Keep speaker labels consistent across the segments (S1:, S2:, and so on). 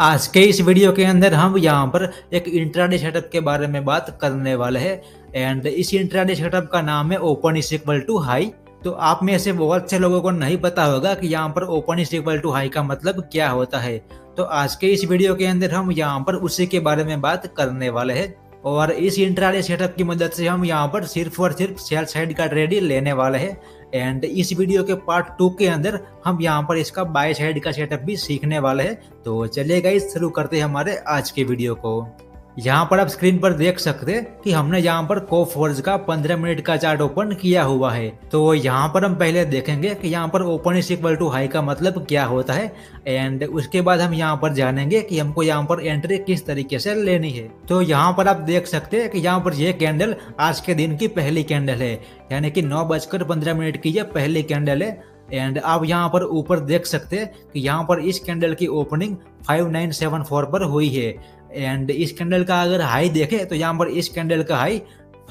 S1: आज के इस वीडियो के अंदर हम यहाँ पर एक इंट्राडे सेटअप के बारे में बात करने वाले हैं। एंड इस इंट्राडे सेटअप का नाम है open is equal to high. तो आप में से बहुत से लोगों को नहीं पता होगा कि यहाँ पर open is equal to high का मतलब क्या होता है। तो आज के इस वीडियो के अंदर हम यहाँ पर उसी के बारे में बात करने वाले हैं। और इस इंट्राडे सेटअप की मदद से हम यहाँ पर सिर्फ़ और सिर्फ़ सेल साइड का ट्रेड लेने वाले हैं। एंड इस वीडियो के पार्ट टू के अंदर हम यहाँ पर इसका बाय साइड का सेटअप भी सीखने वाले हैं। तो चलिए गाइस शुरू करते हैं हमारे आज के वीडियो को। यहाँ पर आप स्क्रीन पर देख सकते हैं कि हमने यहाँ पर को फोर्ज का 15 मिनट का चार्ट ओपन किया हुआ है तो यहाँ पर हम पहले देखेंगे कि यहाँ पर open is equal to high का मतलब क्या होता है एंड उसके बाद हम यहाँ पर जानेंगे कि हमको यहाँ पर एंट्री किस तरीके से लेनी है तो यहाँ पर आप देख सकते हैं कि यहाँ पर ये कैंडल आज के दिन की पहली कैंडल है यानी कि नौ बजकर पंद्रह मिनट की ये पहली कैंडल है एंड आप यहाँ पर ऊपर देख सकते हैं कि यहाँ पर इस कैंडल की ओपनिंग 5974 पर हुई है एंड इस कैंडल का अगर हाई देखें तो यहाँ पर इस कैंडल का हाई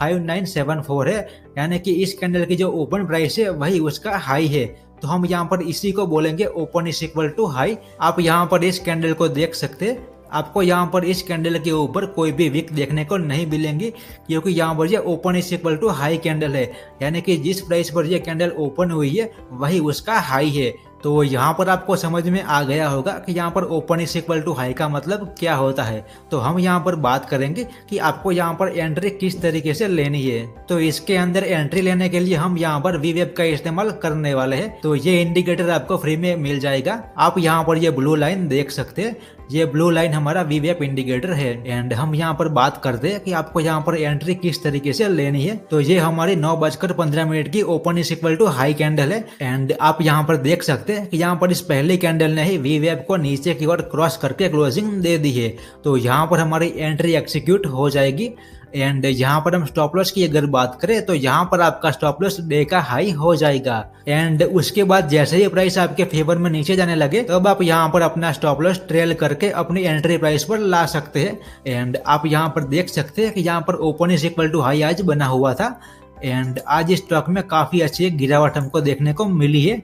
S1: 5974 है। यानी कि इस कैंडल की जो ओपन प्राइस है, वही उसका हाई है। तो हम यहाँ पर इसी को बोलेंगे open is equal to high आप यहाँ पर इस कैंडल को देख सकते आपको यहाँ पर इस कैंडल के ऊपर कोई भी विक देखने को नहीं मिलेंगी, क्योंकि यहाँ पर ये open is equal to high candle है। यानी कि जिस प्राइस पर ये कैंडल ओपन हुई है, वही उसका हाई है। तो यहाँ पर आपको समझ में आ गया होगा कि यहाँ पर open is equal to high का मतलब क्या होता है। तो हम यहाँ पर बात करेंगे कि आपको यहाँ पर एंट्री किस तरीके से लेनी है। तो इसके अंदर एंट्री लेने के लिए हम यहाँ पर वी वेब का इस्तेमाल करने वाले हैं। तो ये इंडिकेटर आपको फ्री में मिल जाएगा। आप यहाँ पर ये ब्लू लाइन देख सकते हैं। ये ब्लू लाइन हमारा वीवेप इंडिकेटर है। एंड हम यहाँ पर बात करते हैं कि आपको यहाँ पर एंट्री किस तरीके से लेनी है। तो ये हमारी नौ बजकर पंद्रह मिनट की open is equal to high candle है। एंड आप यहाँ पर देख सकते हैं कि यहाँ पर इस पहली कैंडल ने ही वीवेप को नीचे की ओर क्रॉस करके क्लोजिंग दे दी है। तो यहाँ पर हमारी एंट्री एक्सिक्यूट हो जाएगी। एंड यहाँ पर हम स्टॉप लॉस की अगर बात करें तो यहाँ पर आपका स्टॉप लॉस डे का हाई हो जाएगा। एंड उसके बाद जैसे ही प्राइस आपके फेवर में नीचे जाने लगे, तब तो आप यहाँ पर अपना स्टॉप लॉस ट्रेल करके अपनी एंट्री प्राइस पर ला सकते हैं। एंड आप यहाँ पर देख सकते हैं कि यहाँ पर open is equal to high आज बना हुआ था। एंड आज इस स्टॉक में काफ़ी अच्छी गिरावट हमको देखने को मिली है।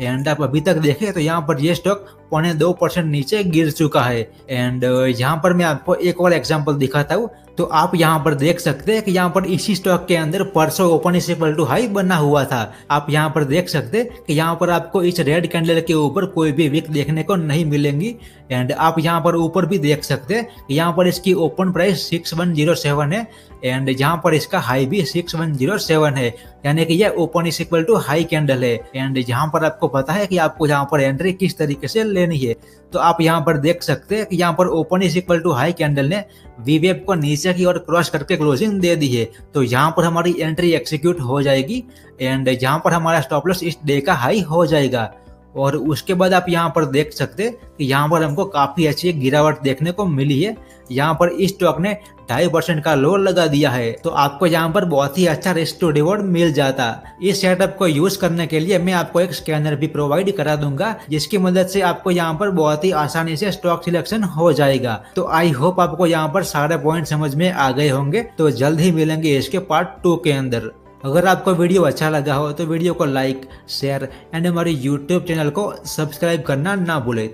S1: एंड आप अभी तक देखें तो यहाँ पर ये स्टॉक पौने दो परसेंट नीचे गिर चुका है। एंड यहाँ पर मैं आपको एक और एग्जांपल दिखाता हूँ। तो आप यहाँ पर देख सकते हैं कि यहाँ पर इसी स्टॉक के अंदर परसों ओपन इक्वल टू हाई बना हुआ था। आप यहाँ पर देख सकते हैं कि यहाँ पर आपको इस रेड कैंडल के ऊपर कोई भी विक देखने को नहीं मिलेंगी। एंड आप यहाँ पर ऊपर भी देख सकते हैं यहाँ पर इसकी open price six one zero seven है। एंड यहाँ पर इसका हाई भी सिक्स वन ज़ीरो सेवन है। यानी कि यह open is equal to high candle है। एंड यहाँ पर आपको पता है कि आपको यहाँ पर एंट्री किस तरीके से लेनी है। तो आप यहाँ पर देख सकते हैं कि यहाँ पर open is equal to high candle ने वीवेब को नीचे की ओर क्रॉस करके क्लोजिंग दे दी है। तो यहाँ पर हमारी एंट्री एक्सिक्यूट हो जाएगी एंड यहाँ पर हमारा स्टॉप लॉस इस डे का हाई हो जाएगा। और उसके बाद आप यहाँ पर देख सकते कि यहाँ पर हमको काफ़ी अच्छी गिरावट देखने को मिली है। यहाँ पर इस स्टॉक ने ढाई परसेंट का लोन लगा दिया है। तो आपको यहाँ पर बहुत ही अच्छा रिस्क टू रिवॉर्ड मिल जाता। इस सेटअप को यूज़ करने के लिए मैं आपको एक स्कैनर भी प्रोवाइड करा दूँगा, जिसकी मदद से आपको यहाँ पर बहुत ही आसानी से स्टॉक सिलेक्शन हो जाएगा। तो आई होप आपको यहाँ पर सारे पॉइंट समझ में आ गए होंगे। तो जल्द ही मिलेंगे इसके पार्ट टू के अंदर। अगर आपको वीडियो अच्छा लगा हो तो वीडियो को लाइक शेयर एंड हमारे यूट्यूब चैनल को सब्सक्राइब करना ना भूले।